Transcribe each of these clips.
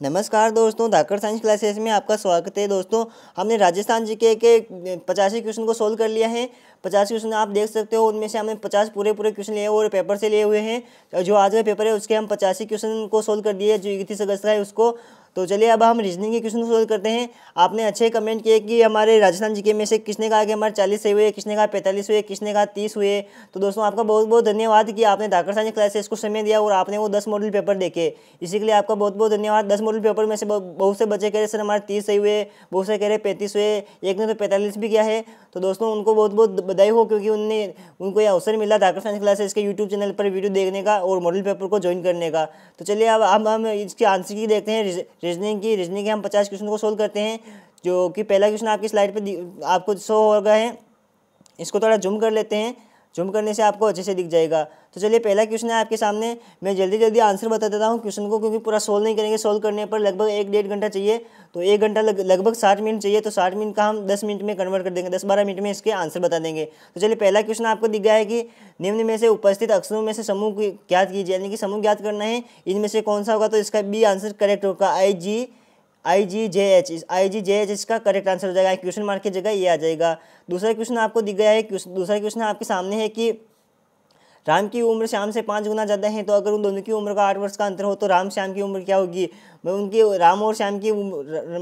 नमस्कार दोस्तों धाकर science classes में आपका स्वागत है दोस्तों। हमने राजस्थान जी के के पचासी क्वेश्चन को सोल्व कर लिया है। पचास क्वेश्चन आप देख सकते हो, उनमें से हमने पचास पूरे पूरे क्वेश्चन लिए और पेपर से लिए हुए हैं। जो आज का पेपर है, उसके हम पचासी क्वेश्चन को सोल्व कर दिए जो इकतीस अगस्त का है, उसको तो चलिए अब हम रीजनिंग के क्वेश्चन सोल्व करते हैं। आपने अच्छे कमेंट किए कि हमारे राजस्थान जीके में से किसने कहा कि हमारे चालीस सही हुए, किसने कहा पैंतालीस हुए, किसने कहा तीस हुए? तो दोस्तों, आपका बहुत बहुत धन्यवाद कि आपने धाकर साइंस क्लासेस को समय दिया और आपने वो दस मॉडल पेपर देखे। इसी के लिए आपका बहुत बहुत धन्यवाद। दस मॉडल पेपर में से बहुत से बच्चे कह रहे, सर, हमारे तीस सही हुए, बहुत से कह रहे, पैंतीस हुए, एक ने तो पैंतालीस भी किया है। तो दोस्तों, उनको बहुत बहुत बधाई हो क्योंकि उनने, उनको यह अवसर मिला धाकर साइंस क्लासेस के यूट्यूब चैनल पर वीडियो देखने का और मॉडल पेपर को ज्वाइन करने का। तो चलिए अब हम हम इसके आंसर की देखते हैं। रीजनिंग की रीजनिंग के हम पचास क्वेश्चन को सोल्व करते हैं, जो कि पहला क्वेश्चन आपकी स्लाइड पर आपको शो हो गया है, इसको थोड़ा जुम कर लेते हैं। जूम करने से आपको अच्छे से दिख जाएगा। तो चलिए पहला क्वेश्चन है आपके सामने। मैं जल्दी जल्दी आंसर बता देता हूँ क्वेश्चन को क्योंकि पूरा सोल्व नहीं करेंगे। सोल्व करने पर लगभग एक डेढ़ घंटा चाहिए। तो एक घंटा लग, लगभग साठ मिनट चाहिए। तो साठ मिनट का हम दस मिनट में कन्वर्ट कर देंगे। दस बारह मिनट में इसके आंसर बता देंगे। तो चलिए पहला क्वेश्चन आपको दिख गया है कि निम्न में से उपस्थित अक्षरों में से समूह ज्ञात कीजिए। यानी कि समूह ज्ञात करना है। इनमें से कौन सा होगा? तो इसका बी आंसर करेक्ट होगा। I G I G J H I G J H इसका करेक्ट आंसर हो जाएगा। क्वेश्चन मार्क की जगह ये आ जाएगा। दूसरा क्वेश्चन आपको दिख गया है दूसरा क्वेश्चन आपके सामने है कि राम की उम्र श्याम से पाँच गुना ज़्यादा है तो अगर उन दोनों की उम्र का आठ वर्ष का अंतर हो तो राम श्याम की उम्र क्या होगी? मैं उनकी राम और श्याम की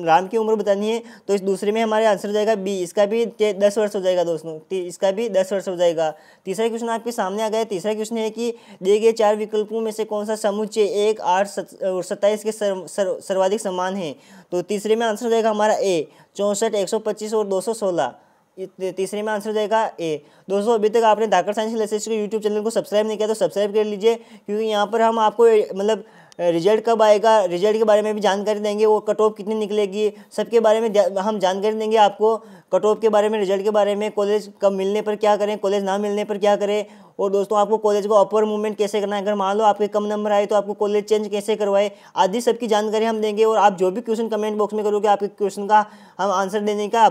राम की उम्र बतानी है तो इस दूसरे में हमारे आंसर हो जाएगा बी इसका भी दस वर्ष हो जाएगा दोस्तों इसका भी दस वर्ष हो जाएगा। तीसरा क्वेश्चन आपके सामने आ गया तीसरा क्वेश्चन है कि दिए गए चार विकल्पों में से कौन सा समुच्चय एक आठ सत्ताईस के सर, सर, सर्वाधिक समान है? तो तीसरे में आंसर हो जाएगा हमारा ए चौंसठ एक सौ पच्चीस और दो सौ सोलह। तीसरे में आंसर जाएगा ए दोस्तों, अभी तक आपने धाकर साइंस लेसेस के यूट्यूब चैनल को सब्सक्राइब नहीं किया तो सब्सक्राइब कर लीजिए, क्योंकि यहाँ पर हम आपको मतलब रिज़ल्ट कब आएगा रिज़ल्ट के बारे में भी जानकारी देंगे, वो कट ऑफ़ कितनी निकलेगी, सबके बारे में हम जानकारी देंगे आपको कट ऑफ़ के बारे में रिज़ल्ट के बारे में कॉलेज कब मिलने पर क्या करें कॉलेज ना मिलने पर क्या करें और दोस्तों, आपको कॉलेज को अपर मूवमेंट कैसे करना है? अगर मान लो आपके कम नंबर आए तो आपको कॉलेज चेंज कैसे करवाए? आदि सबकी जानकारी हम देंगे और आप जो भी क्वेश्चन कमेंट बॉक्स में करोगे, आपके क्वेश्चन का हम आंसर देने का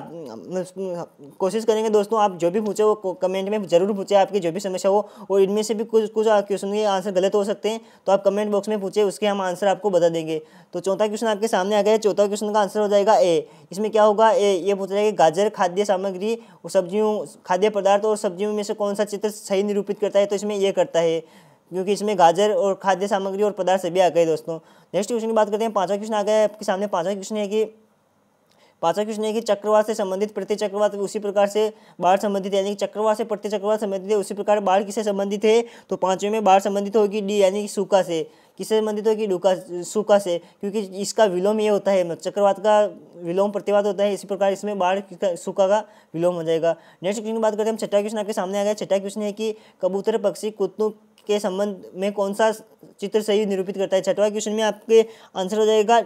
कोशिश करेंगे दोस्तों। आप जो भी पूछे वो कमेंट में ज़रूर पूछे, आपकी जो भी समस्या हो, और इनमें से भी कुछ कुछ क्वेश्चन के आंसर गलत हो सकते हैं तो आप कमेंट बॉक्स में पूछे, उसके हम आंसर आपको बता देंगे। तो चौथा क्वेश्चन आपके सामने आ गया चौथा क्वेश्चन का आंसर हो जाएगा ए इसमें क्या होगा? ए ये पूछ रहा है गाजर खाद्य सामग्री, सब्जियों, खाद्य पदार्थ और सब्जियों में से कौन सा चित्र सही निरूपित करता है तो इसमें यह करता है, क्योंकि इसमें गाजर और खाद्य सामग्री और पदार्थ सभी आ गए दोस्तों। नेक्स्ट क्वेश्चन की बात करते हैं, पांचवा क्वेश्चन आ गया है आपके सामने। पांचवा क्वेश्चन है कि, पांचवा क्वेश्चन है कि चक्रवात से संबंधित प्रति चक्रवात उसी प्रकार से बाढ़ संबंधित, यानी कि चक्रवात से प्रति चक्रवात संबंधित है, उसी प्रकार बाढ़ किससे संबंधित है? तो पाँचवें में बाढ़ संबंधित होगी डी, यानी कि सूखा से। किससे संबंधित होगी डूका, सूखा से, क्योंकि इसका विलोम ये होता है, चक्रवात का विलोम प्रतिवाद होता है, इसी प्रकार इसमें बाढ़ सूखा का विलोम हो जाएगा। नेक्स्ट क्वेश्चन की बात करते हैं, हम छठा क्वेश्चन आपके सामने आ गया छठा क्वेश्चन है कि कबूतर, पक्षी, कुत्तों के संबंध में कौन सा चित्र सही निरूपित करता है? छठवा क्वेश्चन में आपके आंसर हो जाएगा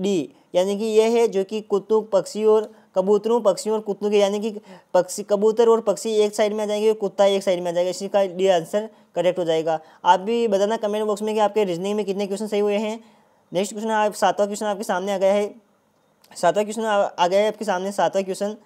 डी यानी कि यह है जो कि कुत्तों पक्षी और कबूतरों, पक्षियों और कुत्तों के, यानी कि पक्षी, कबूतर और पक्षी एक साइड में आ जाएँगे कुत्ता एक साइड में आ जाएगा। इसी का डी आंसर करेक्ट हो जाएगा। आप भी बताना कमेंट बॉक्स में कि आपके रीजनिंग में कितने क्वेश्चन सही हुए हैं। नेक्स्ट क्वेश्चन आप, सातवां क्वेश्चन आपके सामने आ गया है। सातवां क्वेश्चन आ गया है आपके सामने, सातवां क्वेश्चन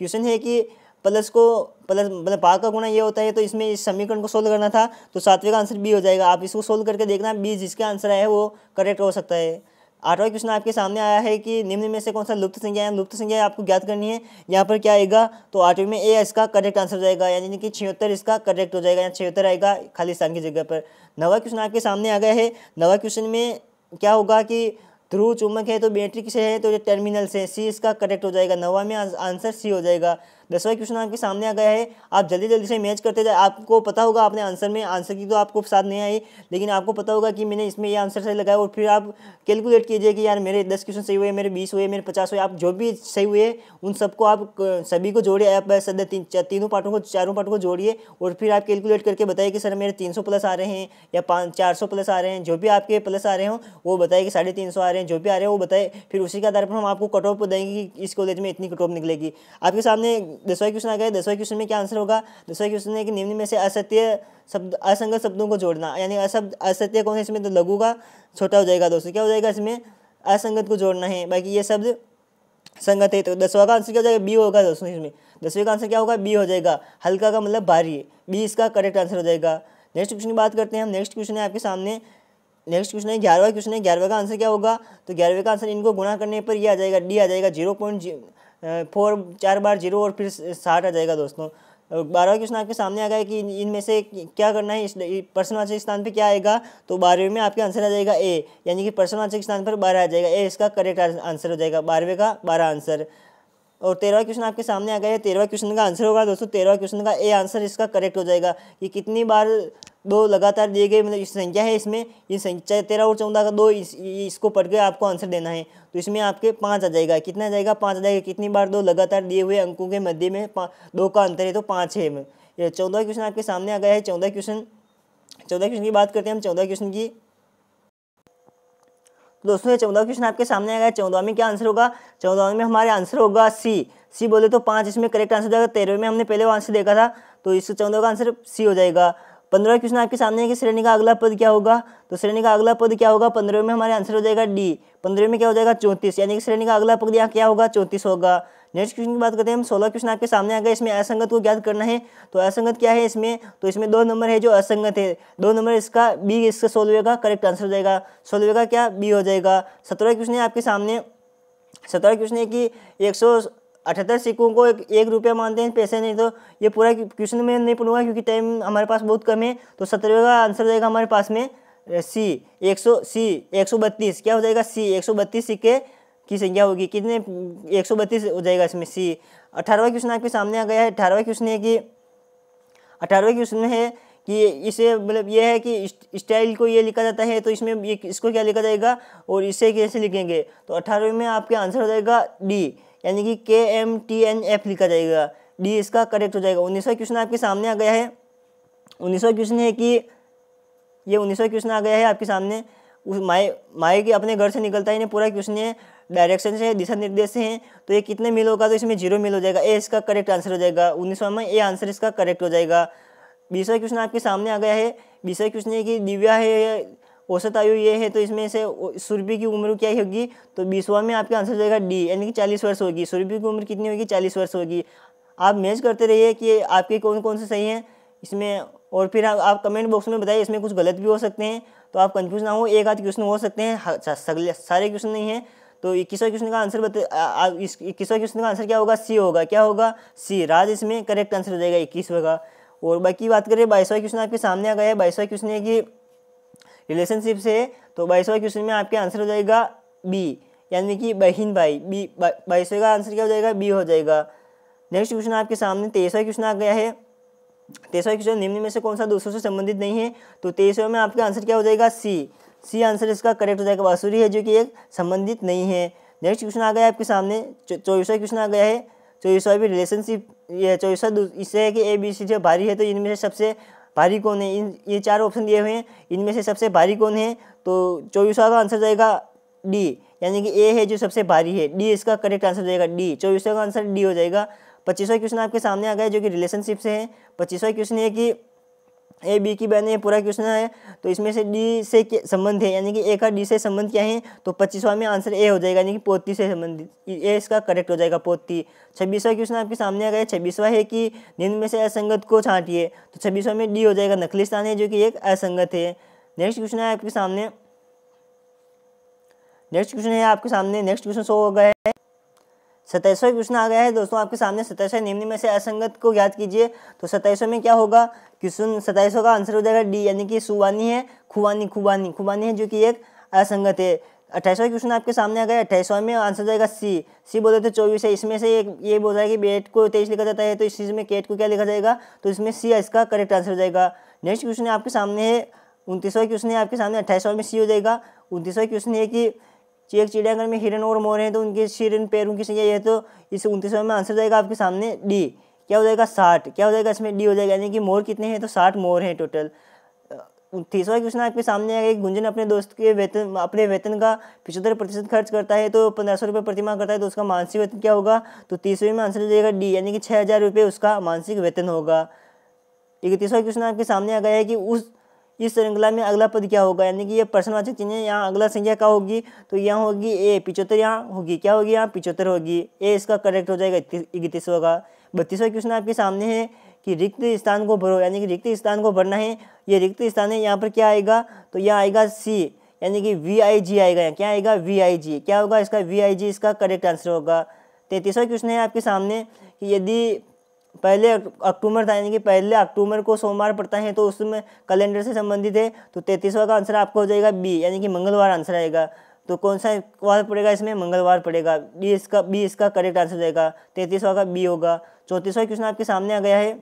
क्वेश्चन है कि प्लस को प्लस मतलब भाग का गुणा ये होता है तो इसमें इस समीकरण को सोल्व करना था तो सातवें का आंसर बी हो जाएगा। आप इसको सोल्व करके देखना बी जिसका आंसर आया है वो करेक्ट हो सकता है। आठवां क्वेश्चन आपके सामने आया है कि निम्न में से कौन सा लुप्त संज्ञा है? लुप्त संज्ञा आपको ज्ञात करनी है। यहाँ पर क्या आएगा? तो आठवीं में ए, इसका करेक्ट आंसर हो जाएगा। यानी कि छिहत्तर इसका करेक्ट हो जाएगा। या छिहत्तर आएगा खाली स्थान की जगह पर। नवा क्वेश्चन आपके सामने आ गया है। नवा क्वेश्चन में क्या होगा कि ध्रुव चुम्बक है तो बैटरी किसे है? तो ये टर्मिनल से सी इसका करेक्ट हो जाएगा। नवा में आंसर सी हो जाएगा। दसवां क्वेश्चन आपके सामने आ गया है। आप जल्दी जल्दी से मैच करते जाए। आपको पता होगा आपने आंसर में आंसर की तो आपको साथ नहीं आई लेकिन आपको पता होगा कि मैंने इसमें ये आंसर सही लगाया। और फिर आप कैलकुलेट कीजिए कि यार मेरे दस क्वेश्चन सही हुए मेरे बीस हुए मेरे पचास हुए आप जो भी सही हुए उन सबको आप सभी को जोड़िए। आप तीन, पार्टों को चारों पार्टों को जोड़िए और फिर आप कैलकुलेट करके बताइए कि सर मेरे तीन सौ प्लस आ रहे हैं या पाँच चार प्लस आ रहे हैं। जो भी आपके प्लस आ रहे हों वो बताए कि साढ़े तीन सौ आ रहे हैं। जो भी आ रहे हैं वो बताए फिर उसी के आधार पर हम आपको कट ऑफ़ देंगे कि इस कॉलेज में इतनी कट ऑफ़ निकलेगी। आपके सामने दसवां क्वेश्चन आ गया दसवें क्वेश्चन में क्या आंसर होगा? दसवें क्वेश्चन है कि निम्न में से असत्य शब्द असंगत शब्दों को जोड़ना। यानी असब असत्य कौन है इसमें? तो लघु का छोटा हो जाएगा दोस्तों। क्या हो जाएगा इसमें? असंगत को जोड़ना है। बाकी ये शब्द संगत है। तो दसवा का आंसर क्या हो जाएगा? बी होगा दोस्तों इसमें। दसवें का आंसर क्या होगा? बी हो जाएगा। हल्का का मतलब भारी बी इसका करेक्ट आंसर हो जाएगा। नेक्स्ट क्वेश्चन की बात करते हैं हम। नेक्स्ट क्वेश्चन है आपके सामने। नेक्स्ट क्वेश्चन है ग्यारहवा क्वेश्चन है। ग्यारहवा का आंसर क्या होगा? तो ग्यारहवें का आंसर इनको गुणा करने पर ये आ जाएगा। डी आ जाएगा। ज़ीरो पॉइंट फोर, चार बार ज़ीरो और फिर साठ आ जाएगा दोस्तों। बारहवें क्वेश्चन आपके सामने आ गया कि इनमें से क्या करना है, इस प्रश्नवाचक स्थान पर क्या आएगा तो बारहवें में आपके आंसर आ जाएगा ए, यानी कि प्रश्नवाचक स्थान पर बारह आ जाएगा। ए, इसका करेक्ट आंसर हो जाएगा, बारहवें का बारह आंसर। और तेरहवा क्वेश्चन आपके सामने आ गया है तेरहवा क्वेश्चन का आंसर होगा। दोस्तों तेरहवा क्वेश्चन का ए आंसर इसका करेक्ट हो जाएगा कि कितनी बार दो लगातार दिए गए मतलब संख्या है इसमें ये संख्या तेरह और चौदह का दो इस, इसको पढ़ के आपको आंसर देना है। तो इसमें आपके पाँच आ जाएगा। कितना आ जाएगा? पाँच आ जाएगा। कितनी बार दो लगातार दिए हुए अंकों के मध्य में दो का अंतर है तो पाँच है। ये चौदह क्वेश्चन आपके सामने आ गया है। चौदह क्वेश्चन चौदह क्वेश्चन की बात करते हैं हम। चौदह क्वेश्चन की तो दोस्तों, ये चौदह क्वेश्चन आपके सामने आएगा चौदह में क्या आंसर होगा? चौदह में हमारे आंसर होगा सी सी बोले तो पाँच, इसमें करेक्ट आंसर जाएगा। तेरहवें में हमने पहले वो आंसर देखा था तो इस चौदह का आंसर सी हो जाएगा। पंद्रह क्वेश्चन आपके सामने है कि श्रेणी का अगला पद क्या होगा? तो श्रेणी का अगला पद क्या होगा? पंद्रह में हमारे आंसर हो जाएगा डी पंद्रह में क्या हो जाएगा? चौंतीस. यानी कि श्रेणी का अगला पद यहाँ क्या होगा? चौंतीस होगा। नेक्स्ट क्वेश्चन की बात करते हैं हम। सोलह क्वेश्चन आपके सामने आ गए। इसमें असंगत को ज्ञात करना है। तो असंगत क्या है इसमें? तो इसमें दो नंबर है जो असंगत है। दो नंबर इसका बी इसका सोलवे का करेक्ट आंसर हो जाएगा। सोलवे का क्या? बी हो जाएगा। सत्रह क्वेश्चन है आपके सामने। सत्रह क्वेश्चन है कि एक सौ अठहत्तर सिक्कों को एक, एक रुपया मानते हैं पैसे नहीं तो ये पूरा क्वेश्चन में नहीं पढ़ूँगा क्योंकि टाइम हमारे पास बहुत कम है तो सत्रहवें का आंसर जाएगा हमारे पास में सी एक सौ सी एक सौ बत्तीस क्या हो जाएगा सी एक सौ बत्तीस सिक्के की संख्या होगी कितने एक सौ बत्तीस हो जाएगा इसमें सी अठारहवा क्वेश्चन आपके सामने आ गया है अठारहवा क्वेश्चन है कि अठारहवें क्वेश्चन है कि इसे मतलब यह है कि स्टाइल को ये लिखा जाता है तो इसमें ये इसको क्या लिखा जाएगा और इसे कैसे लिखेंगे तो अठारहवें में आपके आंसर हो जाएगा डी यानी कि के एम टी एन एफ़ लिखा जाएगा। डी इसका करेक्ट हो जाएगा। उन्नीसवा क्वेश्चन आपके सामने आ गया है। उन्नीसवा क्वेश्चन है कि ये उन्नीसवा क्वेश्चन आ गया है आपके सामने। उस माए माए के अपने घर से निकलता है पूरा क्वेश्चन है। डायरेक्शन से दिशा निर्देश से हैं। तो ये कितने मिल होगा? तो इसमें ज़ीरो मिल हो जाएगा। ए इसका करेक्ट आंसर हो जाएगा। उन्नीसवा में ए आंसर इसका करेक्ट हो जाएगा। बीसवा क्वेश्चन आपके सामने आ गया है। बीसवा क्वेश्चन है कि दिव्या है औसत आयु ये है तो इसमें से सुरभि की उम्र क्या होगी? तो बीसवा में आपका आंसर जाएगा डी यानी कि चालीस वर्ष होगी। सुरभि की उम्र कितनी होगी? चालीस वर्ष होगी। आप मैच करते रहिए कि आपके कौन कौन से सही हैं। इसमें और फिर आप, आप कमेंट बॉक्स में बताइए इसमें कुछ गलत भी हो सकते हैं। तो आप कंफ्यूज ना हो एक आध क्वेश्चन हो सकते हैं। सारे क्वेश्चन नहीं हैं। तो इक्कीसवा क्वेश्चन का आंसर बता इक्कीसवा क्वेश्चन का आंसर क्या होगा? सी होगा। क्या होगा? सी राज इसमें करेक्ट आंसर हो जाएगा इक्कीसवा का। और बाकी बात करें बाईसवा क्वेश्चन आपके सामने आ गया है। बाईसवा क्वेश्चन है कि रिलेशनशिप से तो बाईसवा क्वेश्चन में आपके आंसर हो जाएगा बी यानी कि बहन भाई बी, बाईसवें का आंसर क्या हो जाएगा? बी हो जाएगा। नेक्स्ट क्वेश्चन आपके सामने, तेईसवा क्वेश्चन आ गया है। तेईसवा क्वेश्चन निम्न में से कौन सा दूसरों से संबंधित नहीं है? तो तेईसवें में आपका आंसर क्या हो जाएगा? सी सी आंसर इसका करेक्ट हो जाएगा। बासुरी है जो कि एक संबंधित नहीं है। नेक्स्ट क्वेश्चन आ गया आपके सामने। चौबीसवा क्वेश्चन आ गया है। चौबीसवा भी रिलेशनशिप ये चौबीसवा इससे है कि ए बी सी जो भारी है तो इनमें से सबसे भारी कौन है, इन, ये चार ऑप्शन दिए हुए हैं। इनमें से सबसे भारी कौन है तो चौबीसवा का आंसर जाएगा डी यानी कि ए है जो सबसे भारी है। डी इसका करेक्ट आंसर जाएगा डी चौबीसवा का आंसर डी हो जाएगा। पच्चीसवा क्वेश्चन आपके सामने आ गया जो कि रिलेशनशिप से है। पच्चीसवा क्वेश्चन है कि ए, बी की बहन ये पूरा क्वेश्चन है। तो इसमें से डी से संबंध है, यानी कि ए का डी से संबंध क्या है? तो पच्चीसवा में आंसर ए हो जाएगा, यानी कि पोती से संबंधित। ए इसका करेक्ट हो जाएगा, पोती। छब्बीसवा क्वेश्चन आपके सामने आ गया। छब्बीसवा है कि निम्न में से असंगत को छांटिए। तो छब्बीसवा में डी हो जाएगा, नकली स्थान है, जो कि एक असंगत है। नेक्स्ट क्वेश्चन है आपके सामने। नेक्स्ट क्वेश्चन है आपके सामने। नेक्स्ट क्वेश्चन सो हो गया है। सत्ताईसवा क्वेश्चन आ गया है। दोस्तों, आपके सामने सत्ताईसवा निम्न में से असंगत को याद कीजिए। तो सत्ताईसवा में क्या होगा? क्वेश्चन सत्ताईसवा का आंसर हो जाएगा डी यानी कि सुवानी है, खुवानी खुबानी खुबानी है जो कि एक असंगत है। अट्ठाईसवा क्वेश्चन आपके सामने आ गया अट्ठाईसवा में आंसर जाएगा सी सी बोले तो चौबीस है। इसमें से एक ये बोल रहा है कि बेट को तेईस लिखा जाता है। तो इस चीज़ में केट को क्या लिखा जाएगा? तो इसमें सी इसका करेक्ट आंसर हो जाएगा। नेक्स्ट क्वेश्चन आपके सामने है। उनतीसवा क्वेश्चन है आपके सामने। अट्ठाईसवा में सी हो जाएगा। उनतीसवा क्वेश्चन है कि चेक चिड़ियाघर में हिरन और मोर हैं तो उनके सिर पैरों की संख्या यह तो इस उनतीसवें में आंसर जाएगा आपके सामने डी। क्या हो जाएगा साठ? क्या हो जाएगा इसमें डी हो जाएगा? यानी कि मोर कितने हैं? तो साठ मोर हैं टोटल तीसरा क्वेश्चन आपके सामने आएगा। एक गुंजन अपने दोस्त के वेतन, अपने वेतन का पिछहत्तर प्रतिशत खर्च करता है तो पंद्रह सौ रुपये प्रतिमाह करता है तो उसका मानसिक वेतन क्या होगा? तो तीसरे में आंसर हो जाएगा डी। यानी कि छः हज़ार रुपये उसका मानसिक वेतन होगा। इकतीसवा क्वेश्चन आपके सामने आ गया है कि उस इस श्रृंखला में अगला पद क्या होगा? यानी कि ये प्रश्नवाचक चिन्ह यहाँ अगला संख्या क्या होगी? तो यहाँ होगी ए पिचहत्तर यहाँ होगी। क्या होगी? यहाँ पिचहत्तर होगी। ए इसका करेक्ट हो जाएगा इकतीसवा का बत्तीसवा क्वेश्चन आपके सामने है कि रिक्त स्थान को भरो, यानी कि रिक्त स्थान को भरना है। ये रिक्त स्थान है, यहाँ पर क्या आएगा? तो यहाँ आएगा सी यानी कि वी आई जी आएगा। यहाँ क्या आएगा? वी आई जी क्या होगा इसका? वी आई जी इसका करेक्ट आंसर होगा। तैतीसवा क्वेश्चन है आपके सामने कि यदि पहले अक्टूबर था, यानी कि पहले अक्टूबर को सोमवार पड़ता है तो उसमें कैलेंडर से संबंधित है तो तैतीसवा का आंसर आपका हो जाएगा बी, यानी कि मंगलवार आंसर आएगा। तो कौन सा वार पड़ेगा इसमें? मंगलवार पड़ेगा। बी इसका बी इसका करेक्ट आंसर जाएगा। तैतीसवा का बी होगा। चौंतीसवा क्वेश्चन आपके सामने आ गया है।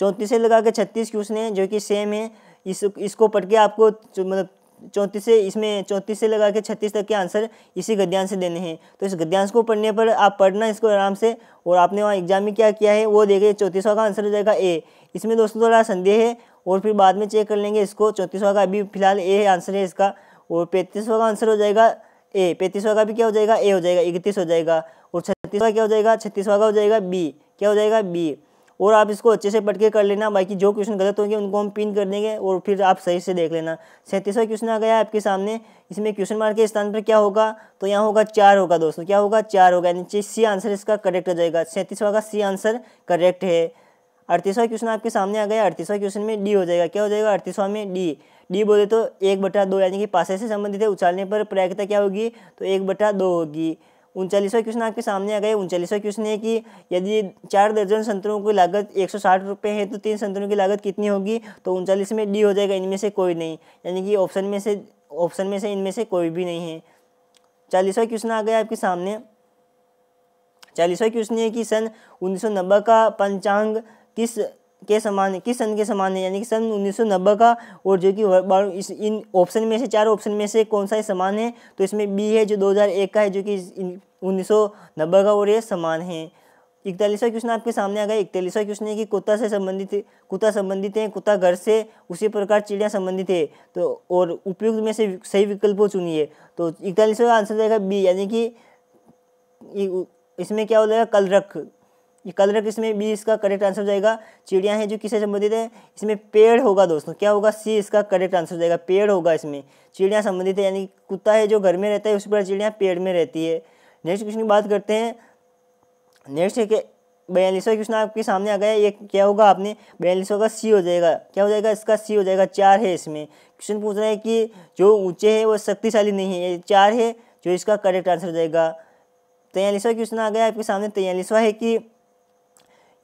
चौंतीस से लगा के छत्तीस क्वेश्चन है, जो कि सेम है। इस, इसको पढ़ के आपको मतलब चौंतीस से, इसमें चौंतीस से लगा के छत्तीस तक के आंसर इसी गद्यांश से देने हैं। तो इस गद्यांश को पढ़ने पर आप पढ़ना इसको आराम से, और आपने वहाँ एग्ज़ाम में क्या किया है, वो देखिए, चौंतीसवा का आंसर हो जाएगा ए इसमें दोस्तों थोड़ा संदेह है, और फिर बाद में चेक कर लेंगे इसको। चौंतीसवा का अभी फ़िलहाल ए आंसर है इसका, और पैंतीसवा का आंसर हो जाएगा ए पैंतीसवा का भी क्या हो जाएगा? ए हो जाएगा, इकतीस हो जाएगा, और छत्तीसवा क्या हो जाएगा? छत्तीसवा का हो जाएगा बी क्या हो जाएगा? बी और आप इसको अच्छे से पढ़ के कर लेना, बाकी जो क्वेश्चन गलत होंगे उनको हम पिन कर देंगे और फिर आप सही से देख लेना। सैंतीसवा क्वेश्चन आ गया आपके सामने। इसमें क्वेश्चन मार्क के स्थान पर क्या होगा? तो यहाँ होगा चार होगा दोस्तों। क्या होगा? चार होगा। नीचे सी आंसर इसका करेक्ट हो जाएगा। सैंतीसवा का सी आंसर करेक्ट है। अड़तीसवा क्वेश्चन आपके सामने आ गया। अड़तीसवा क्वेश्चन में डी हो जाएगा। क्या हो जाएगा? अड़तीसवा में डी डी बोले तो एक बटा दो, यानी कि पासे से संबंधित है। उछालने पर प्रायिकता क्या होगी? तो एक बटा दो होगी। उनचालीसवा क्वेश्चन आपके सामने आ गए। उनचालीसवा क्वेश्चन है कि यदि चार दर्जन संतरों की लागत एक सौ साठ है तो तीन संतरों की लागत कितनी होगी? तो उनचालीस में डी हो जाएगा, इनमें से कोई नहीं। यानी कि ऑप्शन में से, ऑप्शन में से, इनमें से कोई भी नहीं है। चालीसवा क्वेश्चन आ गया आपके सामने। चालीसवा क्वेश्चन है कि सन उन्नीस सौ नब्बे का पंचांग किस के समान है किस सन के समान है? यानी कि सन 1990 का और जो कि इस, इन ऑप्शन में से, चार ऑप्शन में से कौन सा समान है? तो इसमें बी है जो 2001 का है, जो कि उन्नीस सौ नब्बे का और ये समान है। इकतालीसवा क्वेश्चन आपके सामने आ गया। इकतालीसवा क्वेश्चन है कि कुत्ता से संबंधित, कुत्ता संबंधित है, कुत्ता घर से उसी प्रकार चिड़िया संबंधित है। तो और उपयुक्त में से सही विकल्प चुनिए। तो इकतालीसवा आंसर जाएगा बी यानी कि इसमें क्या हो जाएगा? कल रख ये कलर इसमें बी इसका करेक्ट आंसर हो जाएगा, चिड़िया हैं जो किससे संबंधित है, इसमें पेड़ होगा दोस्तों। क्या होगा? सी इसका करेक्ट आंसर हो जाएगा। पेड़ होगा इसमें। चिड़िया संबंधित है, यानी कुत्ता है जो घर में रहता है, उस पर चिड़िया पेड़ में रहती है। नेक्स्ट क्वेश्चन की बात करते हैं। नेक्स्ट है कि बयालीसवा क्वेश्चन आपके सामने आ गया ये क्या होगा? आपने बयालीसवा का सी हो जाएगा। क्या हो जाएगा? इसका सी हो जाएगा। चार है इसमें। क्वेश्चन पूछ रहा है कि जो ऊँचे है, वो शक्तिशाली नहीं है। चार है जो इसका करेक्ट आंसर हो जाएगा। तैयलीसवा क्वेश्चन आ गया आपके सामने। तैयलीसवा है कि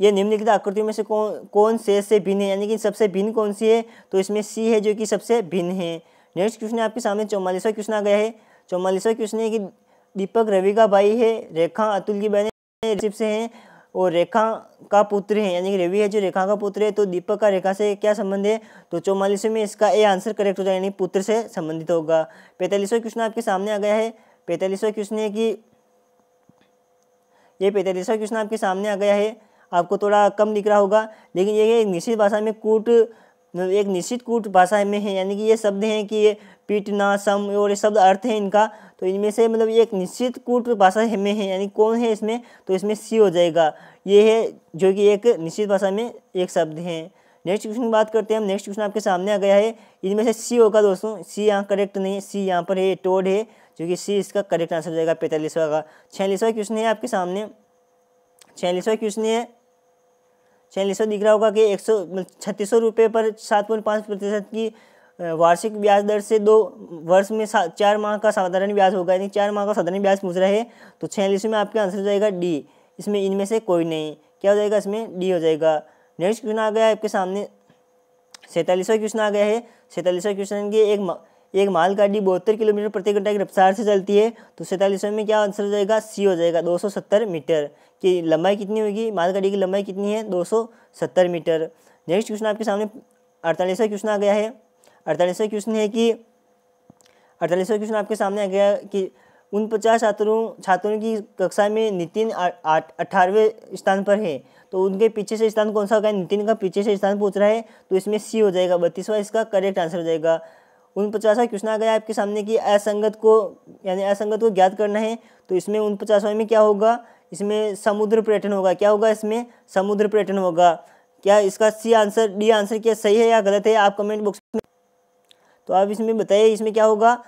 ये निम्नलिखित आकृतियों में से कौन कौन से से भिन्न है? यानी कि सबसे भिन्न कौन सी है? तो इसमें सी है जो कि सबसे भिन्न है। नेक्स्ट क्वेश्चन आपके सामने, चौवालीसवा क्वेश्चन आ गया है। चौवालीसवा क्वेश्चन है कि दीपक रवि का भाई है, रेखा अतुल की बहन से हैं और रेखा का पुत्र है। यानी कि रवि है जो रेखा का पुत्र है तो दीपक का रेखा से क्या संबंध है? तो चौवालीसवें में इसका ए आंसर करेक्ट हो जाएगा, यानी पुत्र से संबंधित होगा। पैंतालीसवें क्वेश्चन आपके सामने आ गया है। पैंतालीसवें क्वेश्चन है कि, ये पैंतालीसवा क्वेश्चन आपके सामने आ गया है। आपको थोड़ा कम दिख रहा होगा। लेकिन ये एक निश्चित भाषा में कूट, एक निश्चित कूट भाषा में है, यानी कि ये शब्द हैं कि ये पीटना सम और ये शब्द अर्थ है इनका। तो इनमें से मतलब एक निश्चित कूट भाषा में है, यानी कौन है इसमें? तो इसमें सी हो जाएगा। ये है जो कि एक निश्चित भाषा में एक शब्द है। नेक्स्ट क्वेश्चन की बात करते हैं हम। नेक्स्ट क्वेश्चन आपके सामने आ गया है। इनमें से सी होगा दोस्तों। सी यहाँ करेक्ट नहीं है। सी यहाँ पर है टोड है, जो कि सी इसका करेक्ट आंसर हो जाएगा पैंतालीसवा का। छियालीसवा क्वेश्चन है आपके सामने। छियालीसवा क्वेश्चन है छियालीसवा दिख रहा होगा कि एक सौ मतलब छत्तीस सौ रुपये पर सात पॉइंट पाँच प्रतिशत की वार्षिक ब्याज दर से दो वर्ष में चार माह का साधारण ब्याज होगा। यानी चार माह का साधारण ब्याज पूछ रहा है तो छियालीस में आपका आंसर हो जाएगा डी। इसमें इनमें से कोई नहीं। क्या हो जाएगा इसमें? डी हो जाएगा। नेक्स्ट क्वेश्चन आ गया है आपके सामने। सैंतालीसवा क्वेश्चन आ गया है। सैंतालीसवा क्वेश्चन की एक एक मालगाड़ी बहत्तर किलोमीटर प्रति घंटा की रफ्तार से चलती है तो सैंतालीसवें में क्या आंसर हो जाएगा? सी हो जाएगा 270 मीटर। की लंबाई कितनी होगी? मालगाड़ी की लंबाई कितनी है? 270 मीटर। नेक्स्ट क्वेश्चन आपके सामने अड़तालीसवा क्वेश्चन आ गया है। अड़तालीसवा क्वेश्चन है कि, अड़तालीसवा क्वेश्चन आपके सामने आ गया कि उन पचास छात्रों छात्रों की कक्षा में नितिन अठारहवें स्थान पर है तो उनके पीछे से स्थान कौन सा होगा? नितिन का पीछे से स्थान पूछ रहा है तो इसमें सी हो जाएगा, बत्तीसवा इसका करेक्ट आंसर हो जाएगा। उन पचासवा क्वेश्चन आ गया आपके सामने कि असंगत को, यानी असंगत को ज्ञात करना है तो इसमें उन पचासवा में क्या होगा? इसमें समुद्र पर्यटन होगा। क्या होगा इसमें? समुद्र पर्यटन होगा। क्या इसका सी आंसर, डी आंसर क्या सही है या गलत है, आप कमेंट बॉक्स में तो आप इसमें बताइए, इसमें क्या होगा?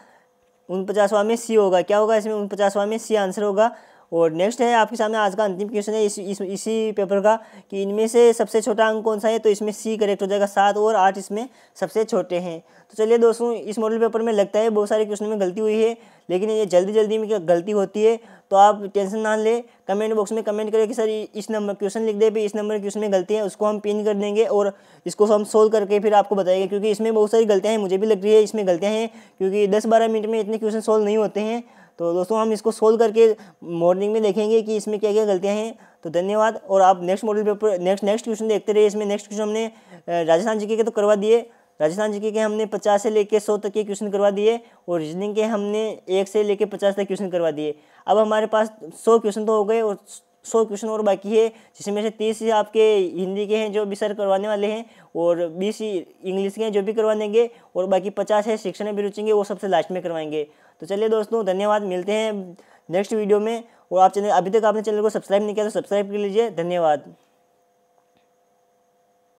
उन पचासवा में सी होगा। क्या होगा इसमें? उन पचासवा में सी आंसर होगा। और नेक्स्ट है आपके सामने आज का अंतिम क्वेश्चन है। इस, इस इसी पेपर का कि इनमें से सबसे छोटा अंक कौन सा है? तो इसमें सी करेक्ट हो जाएगा। सात और आठ इसमें सबसे छोटे हैं। तो चलिए दोस्तों इस मॉडल पेपर में लगता है बहुत सारे क्वेश्चन में गलती हुई है लेकिन ये जल्दी जल्दी में गलती होती है। तो आप टेंशन ना ले। कमेंट बॉक्स में कमेंट करें कि सर इस नंबर क्वेश्चन लिख दे भी इस नंबर क्वेश्चन में गलती है उसको हम पिन कर देंगे और इसको हम सोल्व करके फिर आपको बताएँगे। क्योंकि इसमें बहुत सारी गलतियाँ हैं मुझे भी लग रही है इसमें गलतियाँ हैं क्योंकि दस बारह मिनट में इतने क्वेश्चन सोल्व नहीं होते हैं। तो दोस्तों, हम इसको सोल्व करके मॉर्निंग में देखेंगे कि इसमें क्या क्या गलतियाँ हैं। तो धन्यवाद, और आप next model paper, next next question देखते रहिए। इसमें नेक्स्ट क्वेश्चन हमने राजस्थान जी के तो करवा दिए। राजस्थान जी के हमने पचास से लेकर सौ तक के क्वेश्चन करवा दिए, और रीजनिंग के हमने एक से लेकर पचास तक क्वेश्चन करवा दिए। अब हमारे पास सौ क्वेश्चन तो हो गए, और सौ क्वेश्चन और बाकी है, जिसमें से तीस आपके हिंदी के हैं, जो भी सर करवाने वाले हैं, और बीस इंग्लिश के हैं, जो भी करवा देंगे और बाकी पचास है, शिक्षण में भी रुचेंगे, वो सबसे लास्ट में करवाएँगे। तो चलिए दोस्तों, धन्यवाद। मिलते हैं नेक्स्ट वीडियो में। और आप चैनल अभी तक आपने चैनल को सब्सक्राइब नहीं किया तो सब्सक्राइब कर लीजिए। धन्यवाद।